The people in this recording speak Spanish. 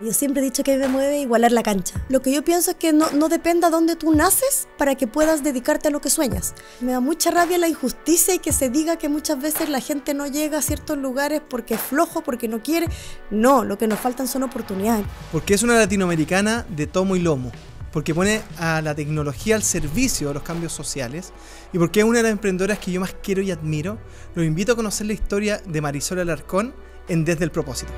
Yo siempre he dicho que me mueve igualar la cancha. Lo que yo pienso es que no, no dependa dónde tú naces para que puedas dedicarte a lo que sueñas. Me da mucha rabia la injusticia y que se diga que muchas veces la gente no llega a ciertos lugares porque es flojo, porque no quiere. No, lo que nos faltan son oportunidades. Porque es una latinoamericana de tomo y lomo. Porque pone a la tecnología al servicio de los cambios sociales. Y porque es una de las emprendedoras que yo más quiero y admiro. Los invito a conocer la historia de Marisol Alarcón en Desde el Propósito.